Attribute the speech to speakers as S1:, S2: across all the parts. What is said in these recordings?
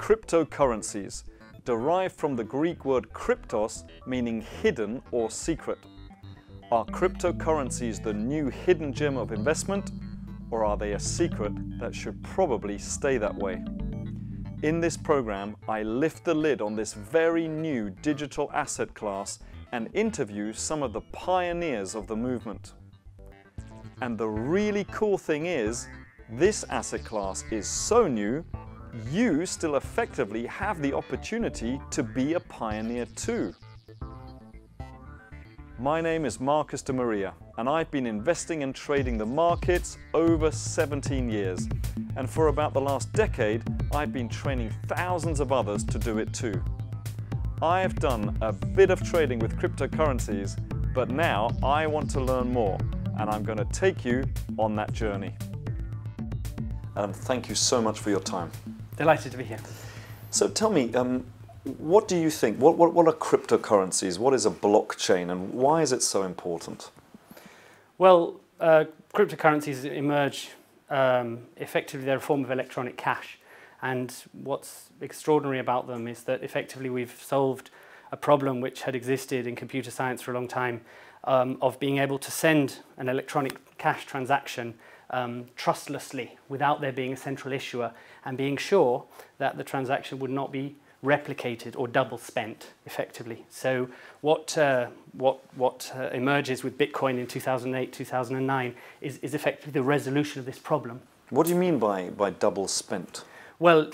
S1: cryptocurrencies, derived from the Greek word kryptos, meaning hidden or secret. Are cryptocurrencies the new hidden gem of investment, or are they a secret that should probably stay that way? In this program, I lift the lid on this very new digital asset class and interview some of the pioneers of the movement. And the really cool thing is, this asset class is so new, you still effectively have the opportunity to be a pioneer too. My name is Marcus de Maria, and I've been investing and trading the markets over 17 years. And for about the last decade, I've been training thousands of others to do it too. I have done a bit of trading with cryptocurrencies, but now I want to learn more, and I'm going to take you on that journey. And thank you so much for your time.
S2: Delighted to be here.
S1: So tell me, um, what do you think? What, what, what are cryptocurrencies? What is a blockchain and why is it so important?
S2: Well, uh, cryptocurrencies emerge um, effectively, they're a form of electronic cash. And what's extraordinary about them is that effectively we've solved a problem which had existed in computer science for a long time um, of being able to send an electronic cash transaction um, trustlessly without there being a central issuer and being sure that the transaction would not be replicated or double spent effectively. So what, uh, what, what uh, emerges with Bitcoin in 2008, 2009 is, is effectively the resolution of this problem.
S1: What do you mean by, by double spent?
S2: Well,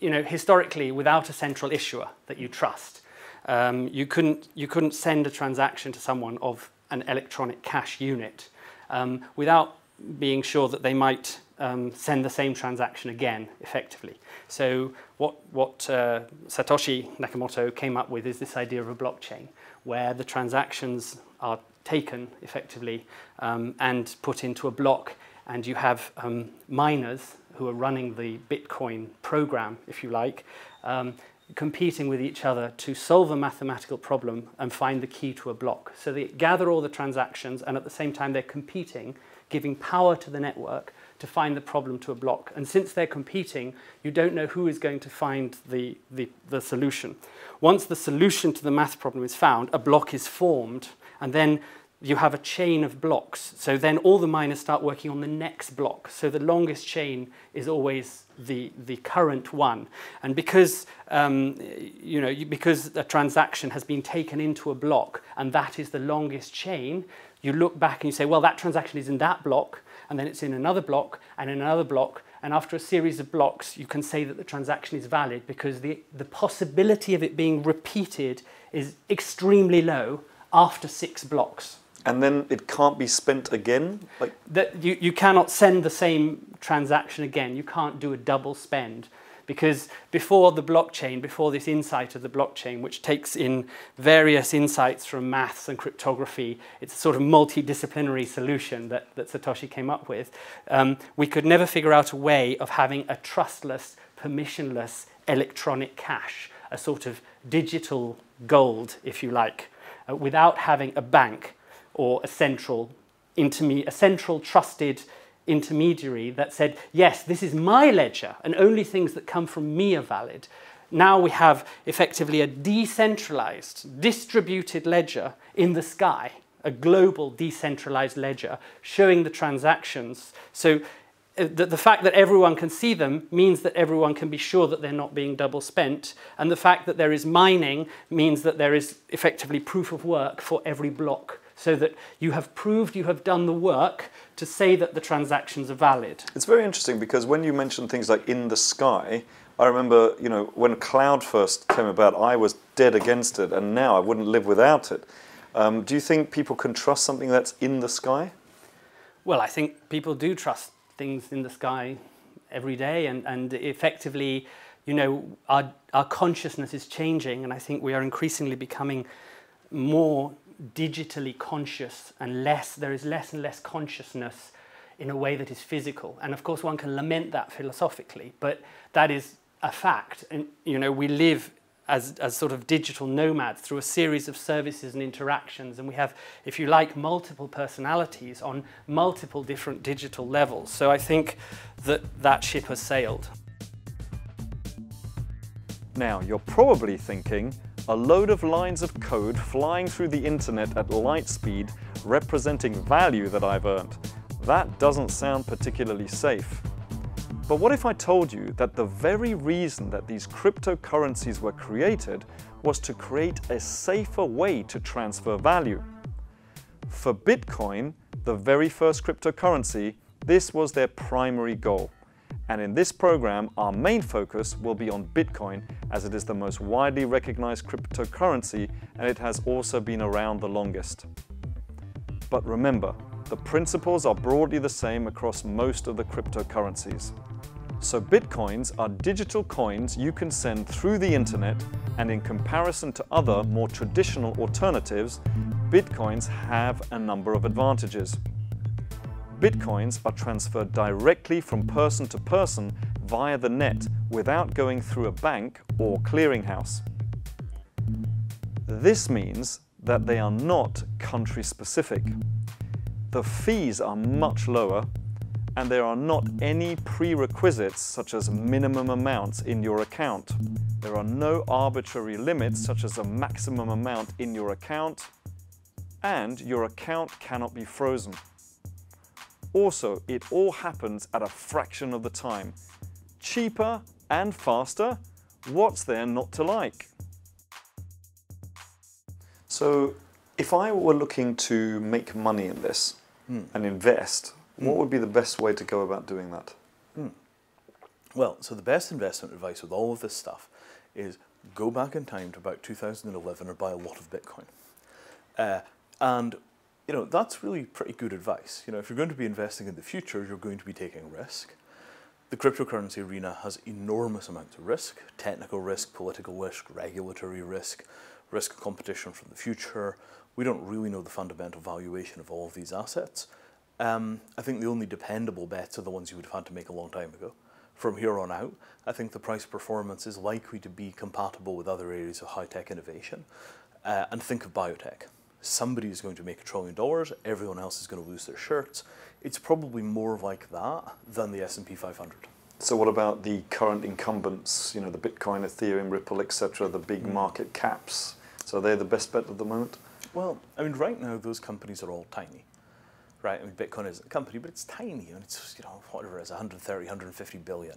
S2: you know, historically, without a central issuer that you trust, um, you, couldn't, you couldn't send a transaction to someone of an electronic cash unit um, without being sure that they might um, send the same transaction again effectively. So what, what uh, Satoshi Nakamoto came up with is this idea of a blockchain where the transactions are taken effectively um, and put into a block and you have um, miners who are running the Bitcoin program, if you like, um, competing with each other to solve a mathematical problem and find the key to a block. So they gather all the transactions and at the same time they're competing, giving power to the network to find the problem to a block. And since they're competing, you don't know who is going to find the, the, the solution. Once the solution to the math problem is found, a block is formed and then you have a chain of blocks. So then all the miners start working on the next block. So the longest chain is always the, the current one. And because, um, you know, because a transaction has been taken into a block and that is the longest chain, you look back and you say, well, that transaction is in that block, and then it's in another block and in another block. And after a series of blocks, you can say that the transaction is valid because the, the possibility of it being repeated is extremely low after six blocks.
S1: And then it can't be spent again?
S2: Like that you, you cannot send the same transaction again. You can't do a double spend. Because before the blockchain, before this insight of the blockchain, which takes in various insights from maths and cryptography, it's a sort of multidisciplinary solution that, that Satoshi came up with, um, we could never figure out a way of having a trustless, permissionless electronic cash, a sort of digital gold, if you like, uh, without having a bank or a central, a central trusted intermediary that said, yes, this is my ledger and only things that come from me are valid. Now we have effectively a decentralized, distributed ledger in the sky, a global decentralized ledger showing the transactions. So uh, the, the fact that everyone can see them means that everyone can be sure that they're not being double spent. And the fact that there is mining means that there is effectively proof of work for every block so that you have proved you have done the work to say that the transactions are valid.
S1: It's very interesting because when you mention things like in the sky, I remember, you know, when cloud first came about, I was dead against it, and now I wouldn't live without it. Um, do you think people can trust something that's in the sky?
S2: Well, I think people do trust things in the sky every day, and, and effectively, you know, our, our consciousness is changing, and I think we are increasingly becoming more digitally conscious and less, there is less and less consciousness in a way that is physical. And of course, one can lament that philosophically, but that is a fact. And, you know, we live as, as sort of digital nomads through a series of services and interactions. And we have, if you like, multiple personalities on multiple different digital levels. So I think that that ship has sailed.
S1: Now, you're probably thinking, a load of lines of code flying through the internet at light speed representing value that I've earned. That doesn't sound particularly safe. But what if I told you that the very reason that these cryptocurrencies were created was to create a safer way to transfer value? For Bitcoin, the very first cryptocurrency, this was their primary goal. And in this program, our main focus will be on Bitcoin as it is the most widely recognized cryptocurrency and it has also been around the longest. But remember, the principles are broadly the same across most of the cryptocurrencies. So bitcoins are digital coins you can send through the internet and in comparison to other more traditional alternatives, bitcoins have a number of advantages. Bitcoins are transferred directly from person to person via the net without going through a bank or clearinghouse. This means that they are not country specific. The fees are much lower and there are not any prerequisites such as minimum amounts in your account. There are no arbitrary limits such as a maximum amount in your account and your account cannot be frozen. Also, it all happens at a fraction of the time. Cheaper and faster, what's there not to like? So, if I were looking to make money in this mm. and invest, what would be the best way to go about doing that? Mm.
S3: Well, so the best investment advice with all of this stuff is go back in time to about 2011 and buy a lot of Bitcoin. Uh, and you know that's really pretty good advice. You know, if you're going to be investing in the future, you're going to be taking risk. The cryptocurrency arena has enormous amounts of risk: technical risk, political risk, regulatory risk, risk of competition from the future. We don't really know the fundamental valuation of all of these assets. Um, I think the only dependable bets are the ones you would have had to make a long time ago. From here on out, I think the price performance is likely to be compatible with other areas of high-tech innovation. Uh, and think of biotech. Somebody is going to make a trillion dollars, everyone else is going to lose their shirts. It's probably more like that than the S&P 500.
S1: So what about the current incumbents, you know, the Bitcoin, Ethereum, Ripple, etc., the big mm. market caps? So they're the best bet at the moment?
S3: Well, I mean, right now those companies are all tiny right? I mean, Bitcoin is a company, but it's tiny. and it's, you know, whatever it is, 130, 150 billion.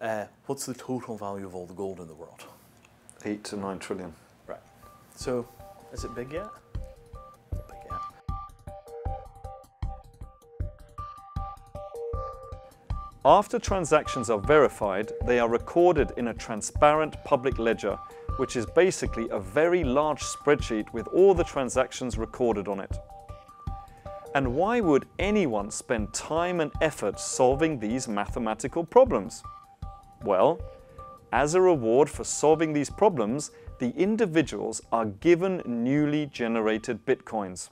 S3: Uh, what's the total value of all the gold in the world?
S1: Eight to nine trillion.
S3: Right. So, is it big yet?
S1: After transactions are verified, they are recorded in a transparent public ledger, which is basically a very large spreadsheet with all the transactions recorded on it. And why would anyone spend time and effort solving these mathematical problems? Well, as a reward for solving these problems, the individuals are given newly generated bitcoins.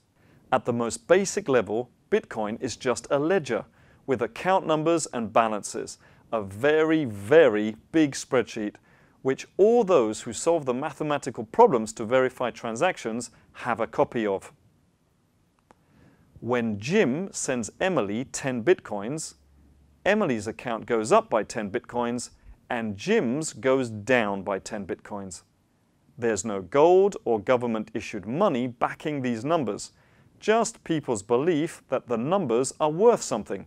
S1: At the most basic level, Bitcoin is just a ledger with account numbers and balances, a very, very big spreadsheet which all those who solve the mathematical problems to verify transactions have a copy of. When Jim sends Emily 10 bitcoins, Emily's account goes up by 10 bitcoins and Jim's goes down by 10 bitcoins. There's no gold or government issued money backing these numbers, just people's belief that the numbers are worth something.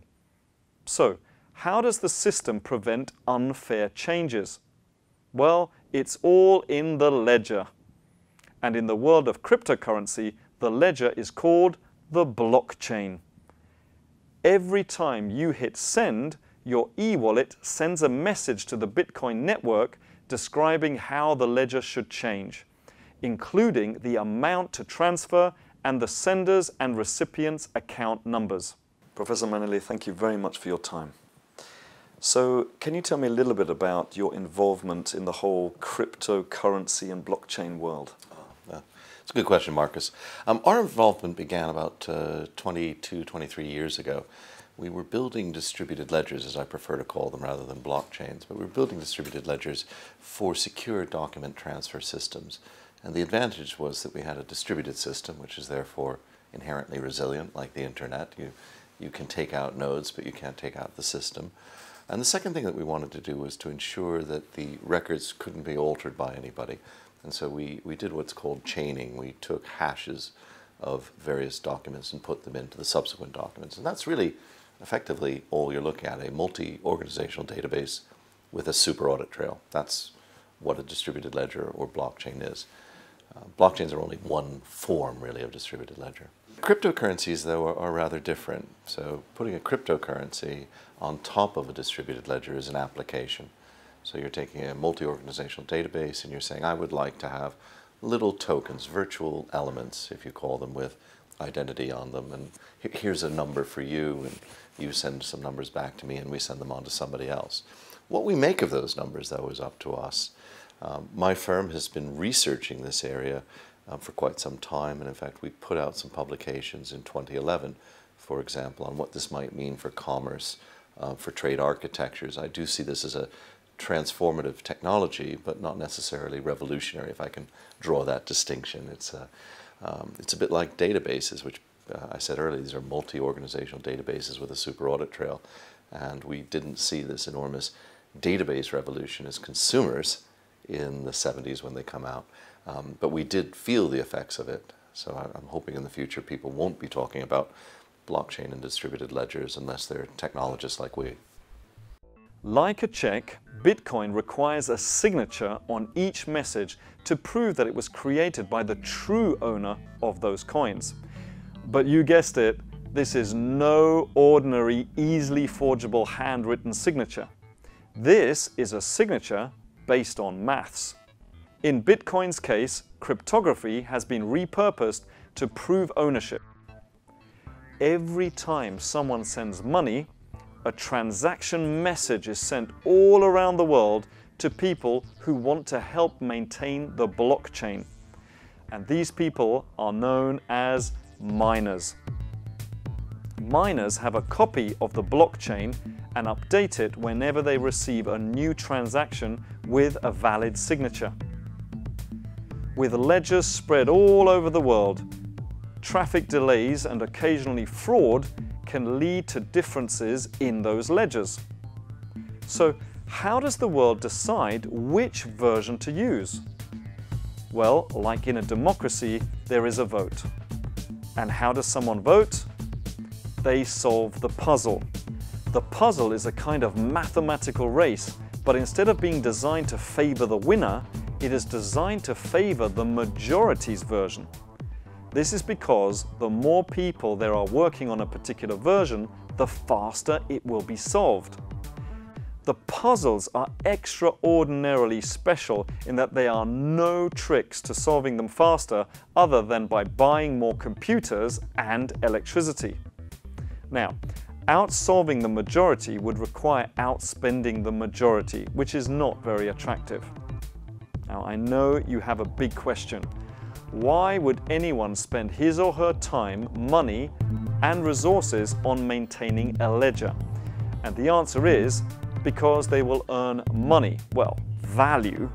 S1: So, how does the system prevent unfair changes? Well, it's all in the ledger. And in the world of cryptocurrency, the ledger is called the blockchain. Every time you hit send, your e-wallet sends a message to the Bitcoin network describing how the ledger should change, including the amount to transfer and the sender's and recipient's account numbers. Professor Mainelli, thank you very much for your time. So can you tell me a little bit about your involvement in the whole cryptocurrency and blockchain world?
S4: It's a good question, Marcus. Um, our involvement began about uh, 22, 23 years ago. We were building distributed ledgers, as I prefer to call them, rather than blockchains, but we were building distributed ledgers for secure document transfer systems. And the advantage was that we had a distributed system, which is therefore inherently resilient, like the internet. You, you can take out nodes, but you can't take out the system. And the second thing that we wanted to do was to ensure that the records couldn't be altered by anybody. And so we, we did what's called chaining. We took hashes of various documents and put them into the subsequent documents. And that's really effectively all you're looking at, a multi-organizational database with a super audit trail. That's what a distributed ledger or blockchain is. Uh, blockchains are only one form, really, of distributed ledger. Cryptocurrencies, though, are, are, rather different. So putting a cryptocurrency on top of a distributed ledger is an application. So you're taking a multi-organizational database and you're saying, I would like to have little tokens, virtual elements, if you call them, with identity on them. And here's a number for you, and you send some numbers back to me, and we send them on to somebody else. What we make of those numbers, though, is up to us. Um, my firm has been researching this area um, for quite some time, and in fact, we put out some publications in 2011, for example, on what this might mean for commerce, uh, for trade architectures. I do see this as a transformative technology, but not necessarily revolutionary, if I can draw that distinction. It's a, um, it's a bit like databases, which uh, I said earlier, these are multi-organizational databases with a super audit trail. And we didn't see this enormous database revolution as consumers in the 70s when they come out. Um, but we did feel the effects of it. So I'm hoping in the future people won't be talking about blockchain and distributed ledgers unless they're technologists like we.
S1: Like a check, Bitcoin requires a signature on each message to prove that it was created by the true owner of those coins. But you guessed it, this is no ordinary, easily forgeable handwritten signature. This is a signature based on maths. In Bitcoin's case, cryptography has been repurposed to prove ownership. Every time someone sends money, a transaction message is sent all around the world to people who want to help maintain the blockchain. And these people are known as miners. Miners have a copy of the blockchain and update it whenever they receive a new transaction with a valid signature. With ledgers spread all over the world, traffic delays and occasionally fraud can lead to differences in those ledgers. So how does the world decide which version to use? Well, like in a democracy, there is a vote. And how does someone vote? They solve the puzzle. The puzzle is a kind of mathematical race, but instead of being designed to favor the winner, it is designed to favor the majority's version. This is because the more people there are working on a particular version, the faster it will be solved. The puzzles are extraordinarily special in that there are no tricks to solving them faster other than by buying more computers and electricity. Now, outsolving the majority would require outspending the majority, which is not very attractive. Now, I know you have a big question. Why would anyone spend his or her time, money, and resources on maintaining a ledger? And the answer is because they will earn money, well, value.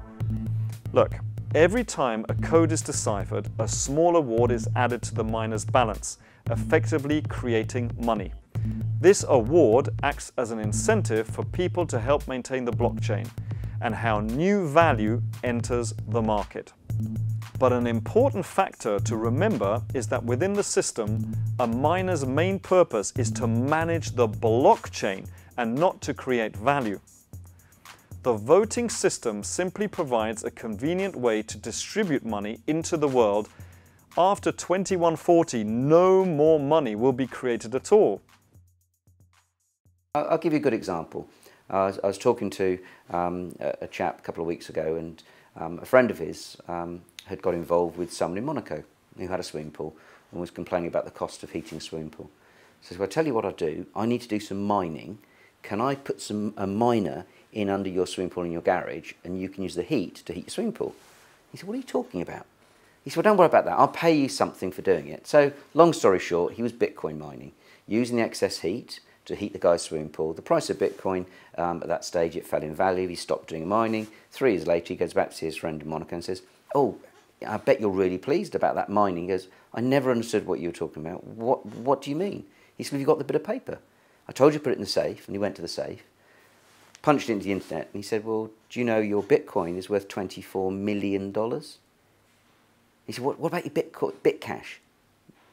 S1: Look, every time a code is deciphered, a small award is added to the miner's balance, effectively creating money. This award acts as an incentive for people to help maintain the blockchain and how new value enters the market. But an important factor to remember is that within the system, a miner's main purpose is to manage the blockchain and not to create value. The voting system simply provides a convenient way to distribute money into the world. After 2140, no more money will be created at all.
S5: I'll give you a good example. I was, I was talking to um, a, a, chap a couple of weeks ago and um, a friend of his um, had got involved with someone in Monaco who had a swimming pool and was complaining about the cost of heating a swimming pool. So I'll tell you what I do. I need to do some mining. Can I put some a miner in under your swimming pool in your garage and you can use the heat to heat your swimming pool? He said, what are you talking about? He said, well, don't worry about that. I'll pay you something for doing it. So long story short, he was Bitcoin mining, using the excess heat to heat the guy's swimming pool. The price of Bitcoin um, at that stage, it fell in value. He stopped doing mining. Three years later, he goes back to see his friend in Monaco and says, oh, I bet you're really pleased about that mining. He goes, I never understood what you were talking about. What, what do you mean? He said, have you got the bit of paper? I told you to put it in the safe, and he went to the safe. punched into the internet and he said, Well, do you know your Bitcoin is worth $24 million? He said, What, what about your Bitcoin, Bitcash?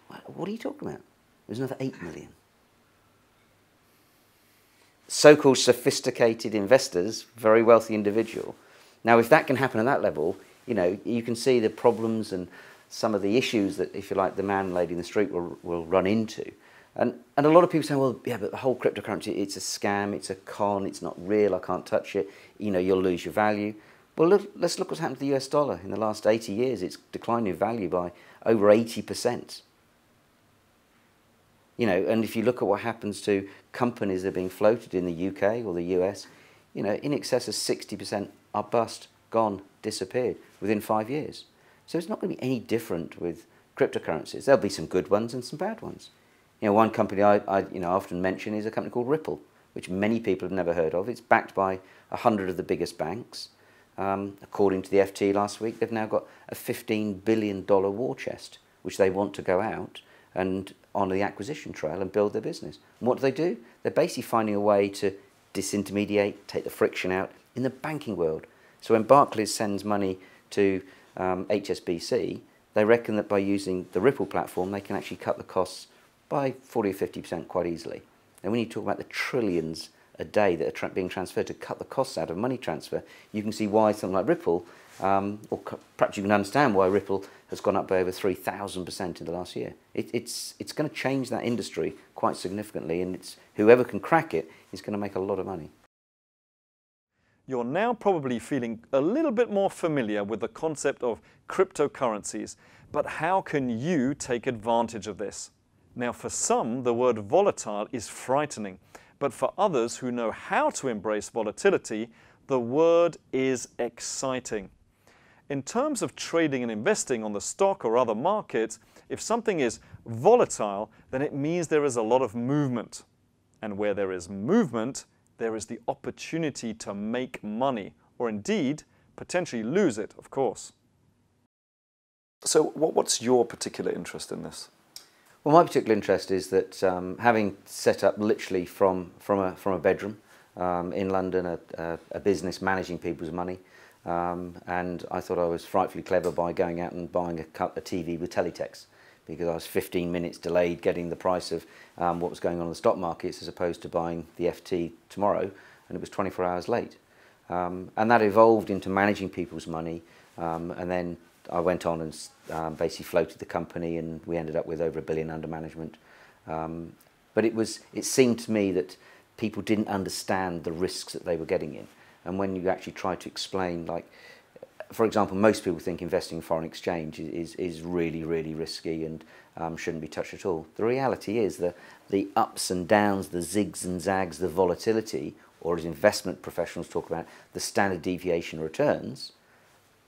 S5: What, what are you talking about? There's another 8 million. So called sophisticated investors, very wealthy individual. Now, if that can happen at that level, you know, you can see the problems and some of the issues that, if you like, the man, lady in the street will, will run into. And, and a lot of people say, well, yeah, but the whole cryptocurrency, it's a scam, it's a con, it's not real, I can't touch it, you know, you'll lose your value. Well, look, let's look what's happened to the US dollar. In the last 80 years, it's declined in value by over 80%. You know, and if you look at what happens to companies that are being floated in the UK or the US, you know, in excess of 60% are bust, gone, disappeared within five years. So it's not going to be any different with cryptocurrencies. There'll be some good ones and some bad ones. You know, one company I, I you know, often mention is a company called Ripple, which many people have never heard of. It's backed by a hundred of the biggest banks. Um, according to the FT last week, they've now got a $15 billion war chest, which they want to go out and on the acquisition trail and build their business. And what do they do? They're basically finding a way to disintermediate, take the friction out in the banking world. So when Barclays sends money to um, HSBC, they reckon that by using the Ripple platform, they can actually cut the costs by 40 or 50% quite easily. And when you talk about the trillions a day that are tra being transferred to cut the costs out of money transfer, you can see why something like Ripple, um, or perhaps you can understand why Ripple has gone up by over 3,000% in the last year. It, it's it's going to change that industry quite significantly, and it's, whoever can crack it is going to make a lot of money.
S1: You're now probably feeling a little bit more familiar with the concept of cryptocurrencies, but how can you take advantage of this? Now, for some, the word volatile is frightening, but for others who know how to embrace volatility, the word is exciting. In terms of trading and investing on the stock or other markets, if something is volatile, then it means there is a lot of movement. And where there is movement, there is the opportunity to make money, or indeed, potentially lose it, of course. So, what's your particular interest in this?
S5: Well, my particular interest is that um, having set up literally from, from, a, from a bedroom um, in London, a, a, a, business managing people's money, um, and I thought I was frightfully clever by going out and buying a, a TV with teletext because I was 15 minutes delayed getting the price of um, what was going on in the stock markets as opposed to buying the FT tomorrow, and it was 24 hours late. Um, and that evolved into managing people's money um, and then I went on and um, basically floated the company, and we ended up with over a billion under management. Um, but it was it seemed to me that people didn't understand the risks that they were getting in, and when you actually try to explain, like for example, most people think investing in foreign exchange is is really really risky and um, shouldn't be touched at all. The reality is that the ups and downs, the zigs and zags, the volatility, or as investment professionals talk about, the standard deviation returns,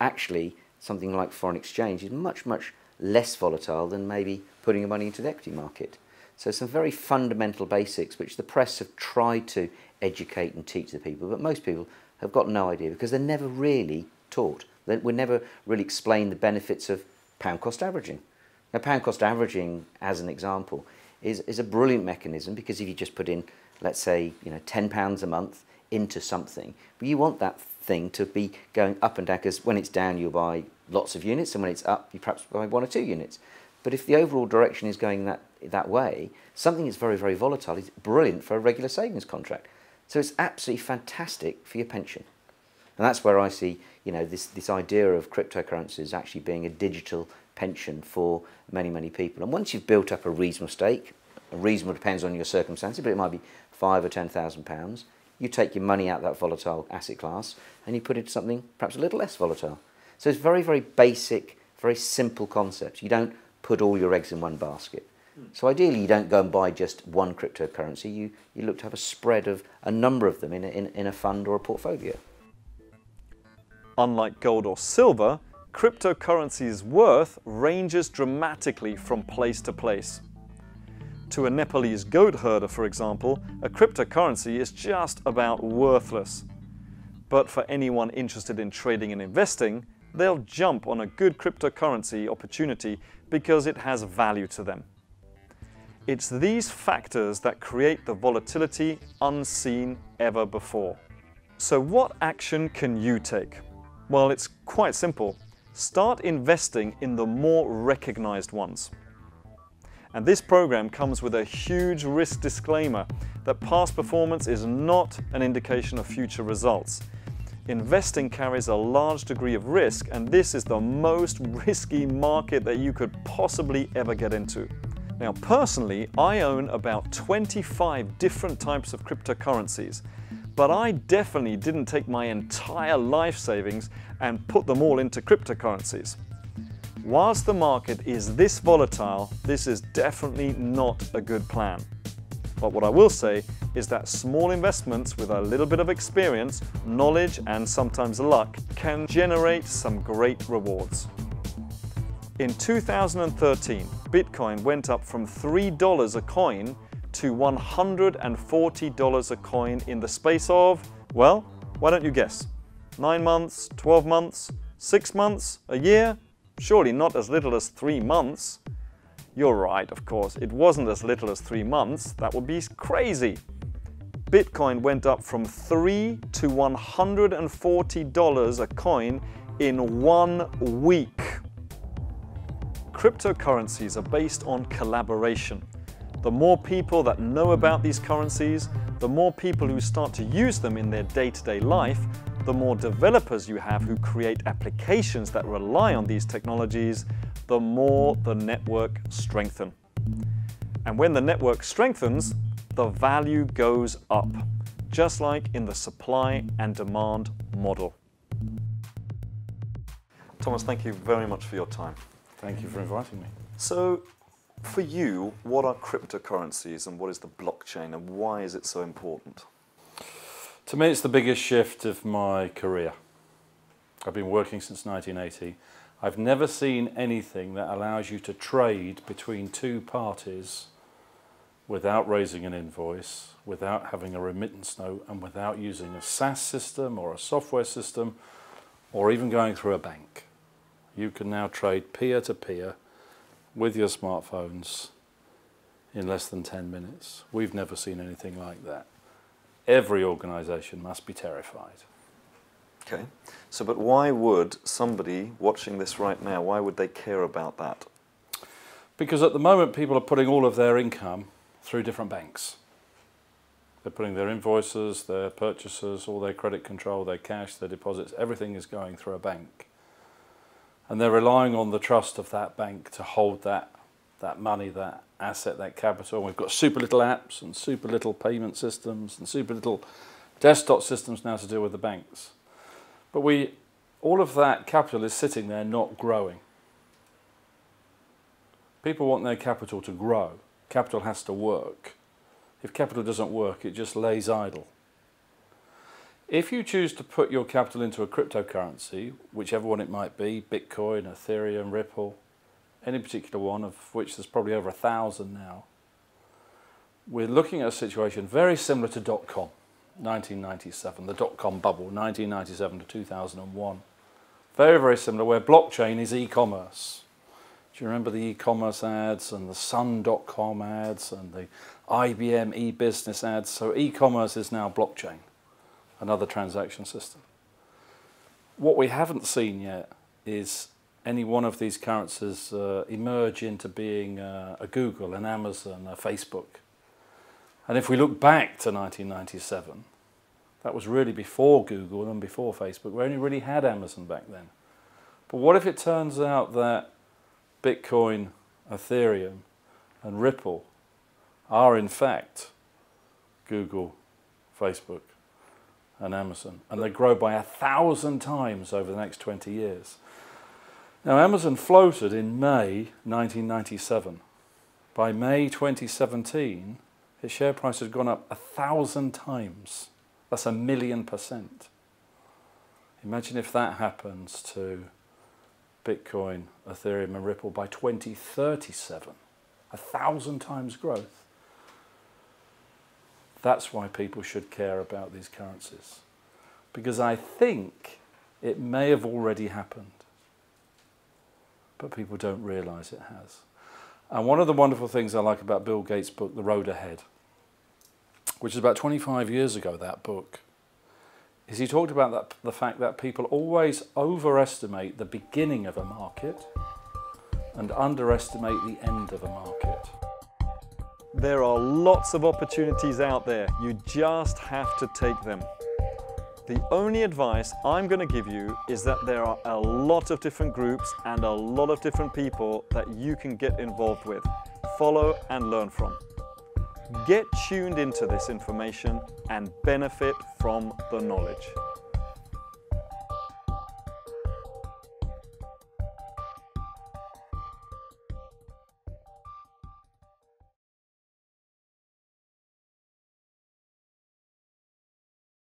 S5: actually something like foreign exchange is much, much less volatile than maybe putting your money into the equity market. So some very fundamental basics which the press have tried to educate and teach the people, but most people have got no idea because they're never really taught. We're never really explained the benefits of pound cost averaging. Now pound cost averaging, as an example, is, is a brilliant mechanism because if you just put in, let's say, you know, £10 a month into something, but you want that thing to be going up and down because when it's down you'll buy lots of units and when it's up you perhaps buy one or two units. But if the overall direction is going that, that way, something that's very, very volatile is brilliant for a regular savings contract. So it's absolutely fantastic for your pension. And that's where I see you know, this, this idea of cryptocurrencies actually being a digital pension for many, many people. And once you've built up a reasonable stake, a reasonable depends on your circumstances, but it might be five or ten thousand pounds, you take your money out of that volatile asset class and you put it into something perhaps a little less volatile. So it's very, very basic, very simple concepts. You don't put all your eggs in one basket. So ideally, you don't go and buy just one cryptocurrency. You, you look to have a spread of a number of them in a, in, in a fund or a portfolio.
S1: Unlike gold or silver, cryptocurrency's worth ranges dramatically from place to place. To a Nepalese goat herder, for example, a cryptocurrency is just about worthless. But for anyone interested in trading and investing, they'll jump on a good cryptocurrency opportunity because it has value to them. It's these factors that create the volatility unseen ever before. So what action can you take? Well, it's quite simple. Start investing in the more recognized ones. And this program comes with a huge risk disclaimer that past performance is not an indication of future results. Investing carries a large degree of risk and this is the most risky market that you could possibly ever get into. Now personally, I own about 25 different types of cryptocurrencies, but I definitely didn't take my entire life savings and put them all into cryptocurrencies. Whilst the market is this volatile, this is definitely not a good plan. But what I will say is that small investments with a little bit of experience, knowledge and sometimes luck can generate some great rewards. In 2013, Bitcoin went up from $3 a coin to $140 a coin in the space of, well, why don't you guess? 9 months, 12 months, 6 months, a year? Surely not as little as 3 months. You're right, of course, it wasn't as little as 3 months, that would be crazy. Bitcoin went up from 3 to $140 a coin in one week. Cryptocurrencies are based on collaboration. The more people that know about these currencies, the more people who start to use them in their day-to-day -day life, the more developers you have who create applications that rely on these technologies, the more the network strengthen. And when the network strengthens, the value goes up, just like in the supply and demand model. Thomas, thank you very much for your time.
S3: Thank you for inviting me.
S1: So, for you, what are cryptocurrencies and what is the blockchain and why is it so important?
S6: To me, it's the biggest shift of my career. I've been working since 1980. I've never seen anything that allows you to trade between two parties without raising an invoice, without having a remittance note, and without using a SaaS system or a software system, or even going through a bank. You can now trade peer to peer with your smartphones in less than 10 minutes. We've never seen anything like that every organisation must be terrified.
S1: Okay, so but why would somebody watching this right now, why would they care about that?
S6: Because at the moment people are putting all of their income through different banks. They're putting their invoices, their purchases, all their credit control, their cash, their deposits, everything is going through a bank. And they're relying on the trust of that bank to hold that, that money, that asset, that capital. We've got super little apps and super little payment systems and super little desktop systems now to deal with the banks. But we, all of that capital is sitting there not growing. People want their capital to grow. Capital has to work. If capital doesn't work, it just lays idle. If you choose to put your capital into a cryptocurrency, whichever one it might be, Bitcoin, Ethereum, Ripple, any particular one, of which there's probably over a thousand now, we're looking at a situation very similar to dot-com, 1997, the dot-com bubble, 1997 to 2001. Very, very similar, where blockchain is e-commerce. Do you remember the e-commerce ads and the sun.com ads and the IBM e-business ads? So e-commerce is now blockchain, another transaction system. What we haven't seen yet is any one of these currencies uh, emerge into being uh, a Google, an Amazon, a Facebook. And if we look back to 1997, that was really before Google and before Facebook. We only really had Amazon back then. But what if it turns out that Bitcoin, Ethereum, and Ripple are in fact Google, Facebook, and Amazon, and they grow by a thousand times over the next 20 years? Now, Amazon floated in May 1997. By May 2017, its share price has gone up a thousand times. That's a million percent. Imagine if that happens to Bitcoin, Ethereum, and Ripple by 2037. A thousand times growth. That's why people should care about these currencies. Because I think it may have already happened but people don't realize it has. And one of the wonderful things I like about Bill Gates' book, The Road Ahead, which is about 25 years ago, that book, is he talked about that, the fact that people always overestimate the beginning of a market and underestimate the end of a market.
S1: There are lots of opportunities out there. You just have to take them. The only advice I'm going to give you is that there are a lot of different groups and a lot of different people that you can get involved with, follow and learn from. Get tuned into this information and benefit from the knowledge.